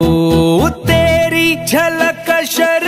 ओ तेरी झलक शर